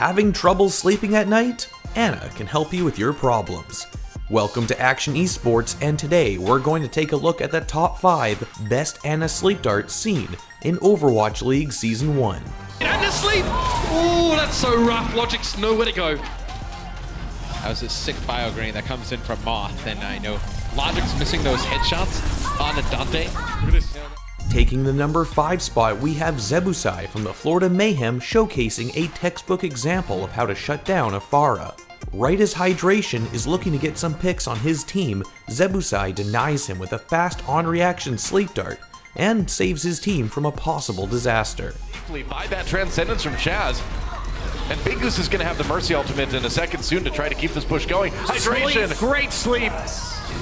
Having trouble sleeping at night? Ana can help you with your problems. Welcome to Akshon Esports, and today we're going to take a look at the top 5 best Ana sleep darts seen in Overwatch League Season 1. And sleep! Oh, that's so rough. Logic's nowhere to go. That was a sick bio green that comes in from Moth, and I know Logic's missing those headshots on the Dante. Taking the number 5 spot, we have Zebbosai from the Florida Mayhem showcasing a textbook example of how to shut down a Pharah. Right as Hydration is looking to get some picks on his team, Zebbosai denies him with a fast on-reaction sleep dart and saves his team from a possible disaster. By that transcendence from Chaz. And Big Goose is going to have the Mercy ultimate in a second soon to try to keep this push going. Hydration! Sleep, great sleep!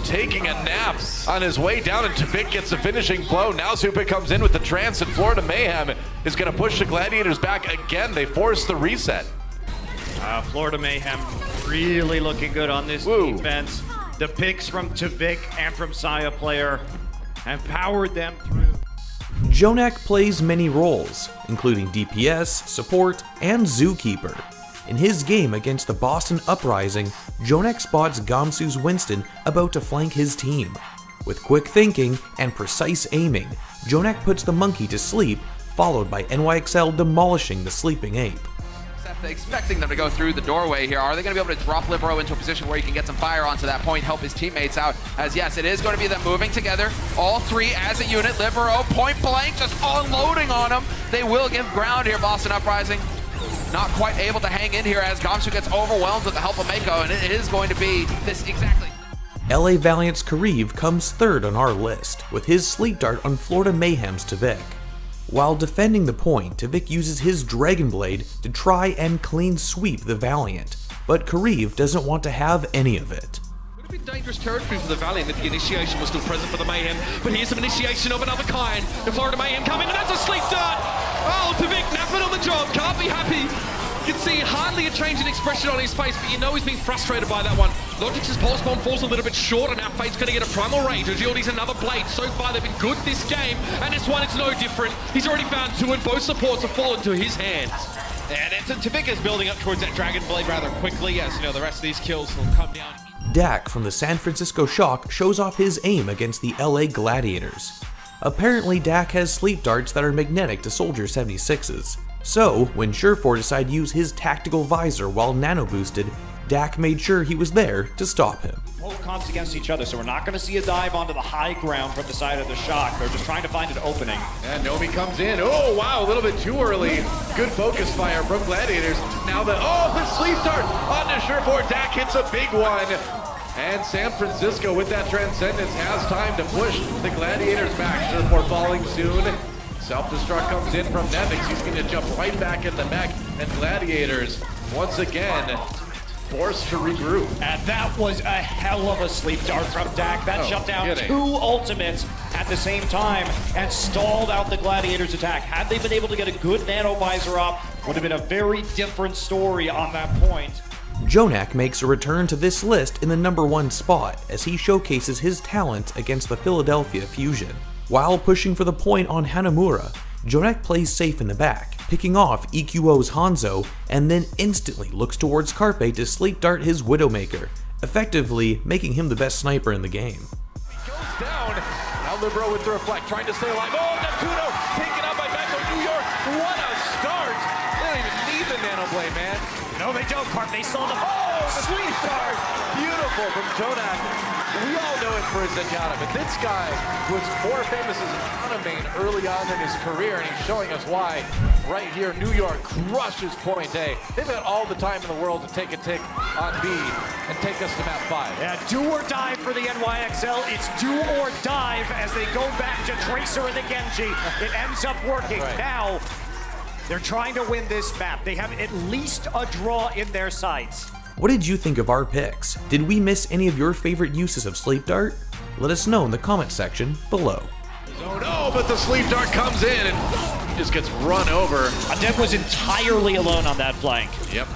Taking a nap on his way down, and TviQ gets the finishing blow. Now Zuppeh comes in with the trance, and Florida Mayhem is going to push the Gladiators back again. They force the reset. Uh, Florida Mayhem really looking good on this Woo. defense. The picks from TviQ and from Sayaplayer have powered them through. JJoNak plays many roles, including DPS, support, and Zookeeper. In his game against the Boston Uprising, JJoNak spots Gamsu's Winston about to flank his team. With quick thinking and precise aiming, JJoNak puts the monkey to sleep, followed by NYXL demolishing the sleeping ape expecting them to go through the doorway here. Are they going to be able to drop Libero into a position where he can get some fire onto that point, help his teammates out? As yes, it is going to be them moving together, all three as a unit. Libero point blank, just unloading on them. They will give ground here, Boston Uprising. Not quite able to hang in here as Gamsu gets overwhelmed with the help of Mako, and it is going to be this exactly. LA Valiant's Kariv comes third on our list, with his sleep dart on Florida Mayhem's TviQ. While defending the point, TviQ uses his Dragon Blade to try and clean sweep the Valiant, but Kariv doesn't want to have any of it. Would have been dangerous territory for the Valiant if the initiation was still present for the Mayhem, but here's some initiation of another kind. The Florida Mayhem coming, and that's a sleep dart! Oh, TviQ napping on the job, can't be happy. You can see hardly a change in expression on his face, but you know he's being frustrated by that one. Logic's Pulse Bomb falls a little bit short, and now Fate's going to get a Primal Rage. Agilities another Blade. So far, they've been good this game, and this one, is no different. He's already found two, and both supports have fallen to his hands. And TviQ is building up towards that Dragon Blade rather quickly, as you know, the rest of these kills will come down. Dhak from the San Francisco Shock shows off his aim against the LA Gladiators. Apparently, Dhak has sleep darts that are magnetic to Soldier 76's. So, when Surefour decided to use his tactical visor while nano boosted, Dhak made sure he was there to stop him. Both comps against each other, so we're not going to see a dive onto the high ground from the side of the shock. They're just trying to find an opening. And Nomy comes in. Oh, wow, a little bit too early. Good focus fire from Gladiators. Now the, oh, the sleep dart onto Surefour. Dhak hits a big one. And San Francisco with that Transcendence has time to push the Gladiators back. Surefour falling soon. Self-destruct comes in from Nevix. He's going to jump right back at the mech. And Gladiators, once again, forced to regroup. And that was a hell of a sleep dart from Dhak. That oh, shut down kidding. two ultimates at the same time and stalled out the Gladiators' attack. Had they been able to get a good nano visor up, would have been a very different story on that point. JJoNak makes a return to this list in the number one spot as he showcases his talent against the Philadelphia Fusion. While pushing for the point on Hanamura, JJoNak plays safe in the back, picking off EQO's Hanzo, and then instantly looks towards Carpe to sleep dart his Widowmaker, effectively making him the best sniper in the game. He goes down. Now Libero with the reflect, trying to stay alive. Oh, Neptuno taken out by Mako New York. What a start! They don't even need the Nano Blade, man. No, they don't, Carpe. They saw the... Oh, Oh, the sweet start! Beautiful from JJoNak we all know it for his Zenyatta, but this guy was more famous as an Anamane early on in his career, and he's showing us why right here. New York crushes Point A. They've got all the time in the world to take a tick on B and take us to map five. Yeah, do or die for the NYXL. It's do or dive as they go back to Tracer and the Genji. It ends up working. Right. Now, they're trying to win this map. They have at least a draw in their sights. What did you think of our picks? Did we miss any of your favorite uses of Sleep Dart? Let us know in the comment section below. Oh no, but the Sleep Dart comes in and just gets run over. Adev was entirely alone on that flank. Yep.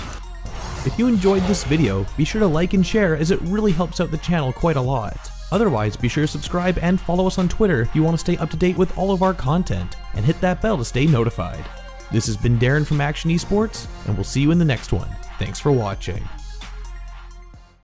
If you enjoyed this video, be sure to like and share as it really helps out the channel quite a lot. Otherwise, be sure to subscribe and follow us on Twitter if you want to stay up to date with all of our content, and hit that bell to stay notified. This has been Darren from Akshon Esports, and we'll see you in the next one. Thanks for watching.